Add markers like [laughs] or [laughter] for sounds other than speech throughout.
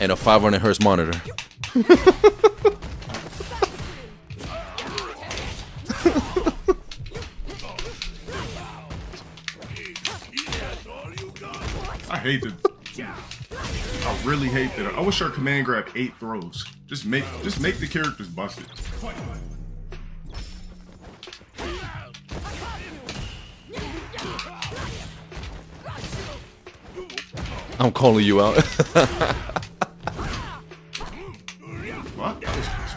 and a 500 hertz monitor. [laughs] I hate that. I really hate that. I wish our command grab eight throws. Just make just make the characters busted. I'm calling you out. [laughs]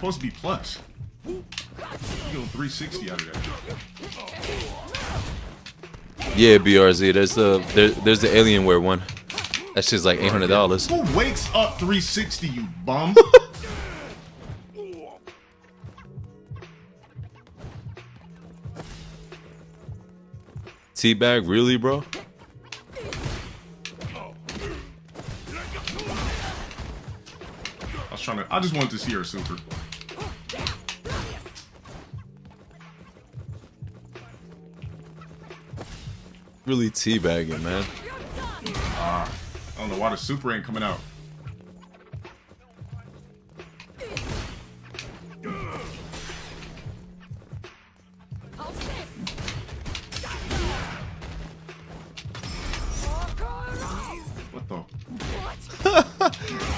supposed to be plus. You go 360 out of that. yeah, BRZ. There's the there, there's the Alienware one. That shit's like eight hundred dollars. Who wakes up 360, you bum? [laughs] Teabag, really, bro? I was trying to. I just wanted to see her super. Really teabagging, man. Ah, I don't know why the super ain't coming out. What the?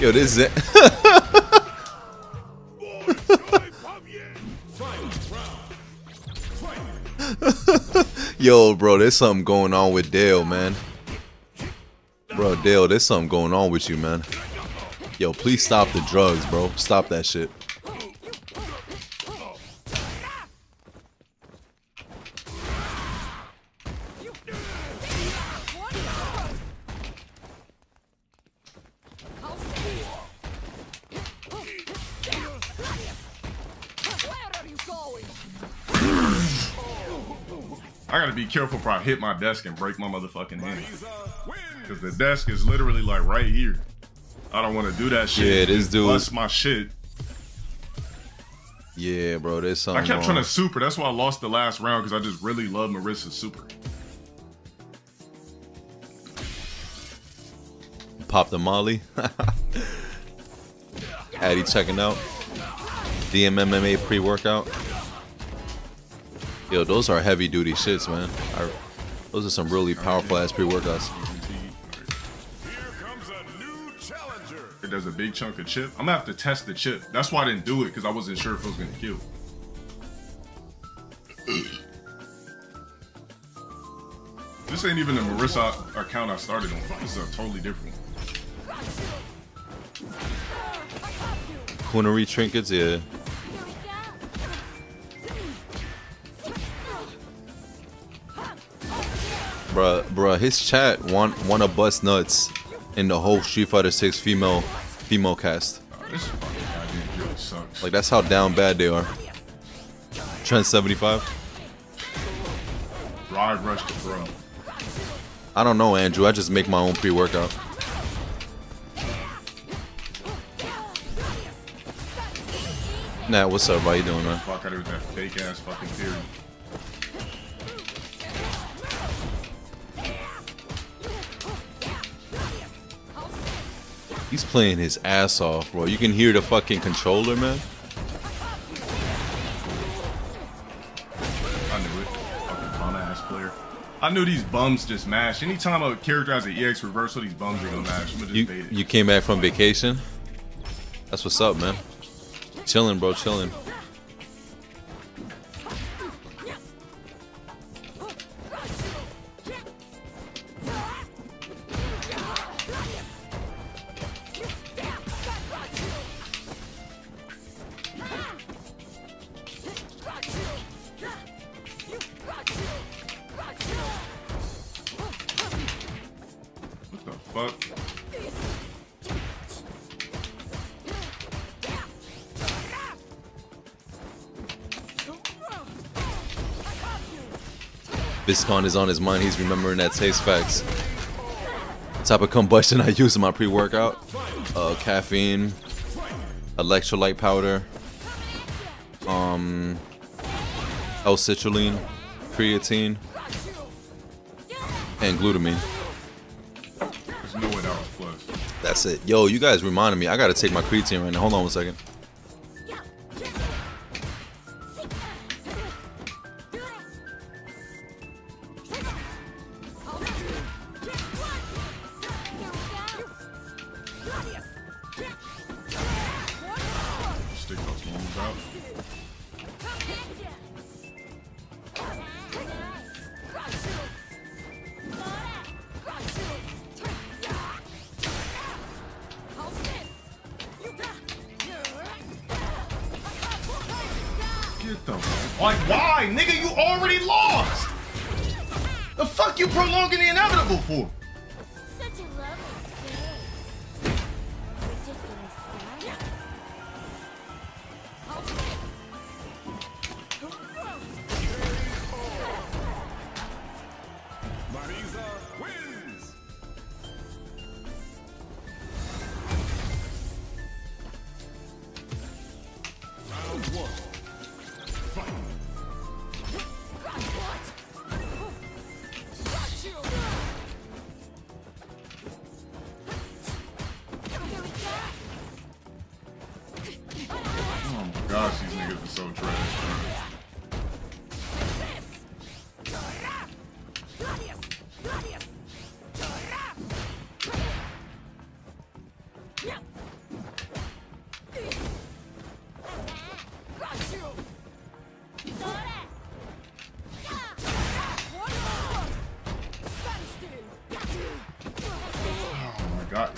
[laughs] Yo, this is it. [laughs] Yo, bro, there's something going on with Dale, man. Bro, Dale, there's something going on with you, man. Yo, please stop the drugs, bro. Stop that shit. I gotta be careful before I hit my desk and break my motherfucking hand. Cause the desk is literally like right here. I don't want to do that shit. Yeah, this Just dude- Bust my shit. Yeah, bro, there's something. I kept wrong. trying to super. That's why I lost the last round because I just really love Marisa's super. Pop the Molly. [laughs] Addy checking out. DMMMA pre workout. Yo, those are heavy duty shits, man. I, those are some really powerful ass pre workouts. It does a big chunk of chip. I'm gonna have to test the chip. That's why I didn't do it because I wasn't sure if it was gonna kill. [clears throat] this ain't even the Marisa account I started on. This is a totally different one. Coonery trinkets, yeah. Bruh, bruh, his chat want wanna bust nuts in the whole Street Fighter 6 female female cast. This fucking goddamn really sucks. Like that's how down bad they are. Trent 75. Drive rush to throw. I don't know, Andrew. I just make my own pre-workout. Nah, what's up? How you doing, man? Fuck out of that fake ass fucking theory. He's playing his ass off, bro. You can hear the fucking controller, man. I knew it. Fucking bum ass player. I knew these bums just mash. Anytime a character has an EX reversal, these bums are gonna mash. I'm gonna just You bait it. you came back from vacation. That's what's up, man. Chilling, bro. Chilling. Viscon is on his mind. He's remembering that taste facts. Type of combustion I use in my pre-workout: uh, caffeine, electrolyte powder, um, L-citrulline, creatine, and glutamine. There's no was plus. That's it. Yo, you guys reminded me. I gotta take my creatine right now. Hold on one second. Like why, nigga? You already lost. The fuck you prolonging the inevitable for?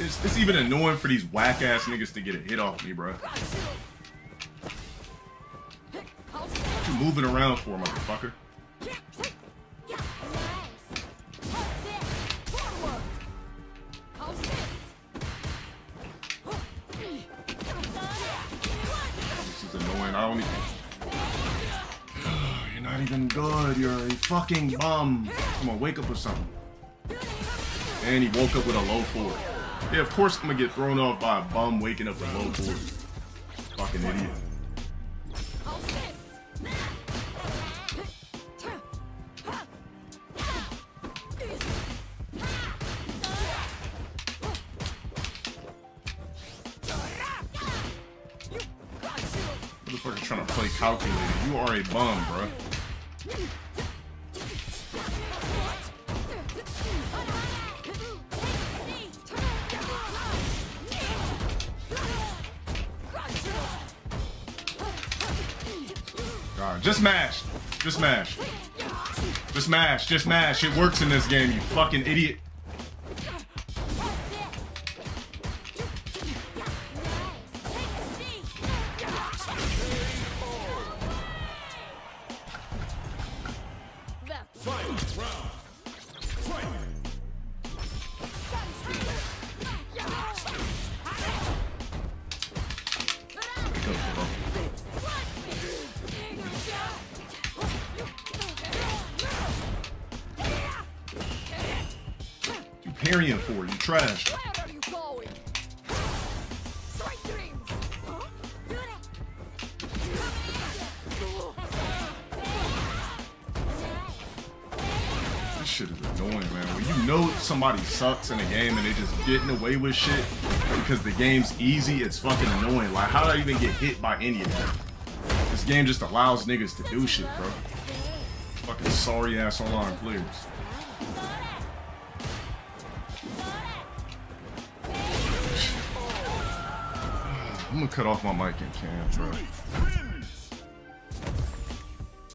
It's, it's even annoying for these whack ass niggas to get a hit off me, bro. What you moving around for, motherfucker? This is annoying. I don't even. [sighs] You're not even good. You're a fucking bum. Come on, wake up with something. And he woke up with a low four. Yeah, of course I'm gonna get thrown off by a bum waking up low four. Fucking idiot. Motherfucker trying to play calculator. You are a bum, bruh. God, just mash. Just mash. Just mash. Just mash. It works in this game, you fucking idiot. You parrying for you trash. Where are you going? Sweet dreams! This shit is annoying, man. When you know somebody sucks in a game and they're just getting away with shit because the game's easy, it's fucking annoying. Like, how do I even get hit by any of that? This game just allows niggas to do shit, bro. Fucking sorry ass online players. I'm gonna cut off my mic and cam, bro.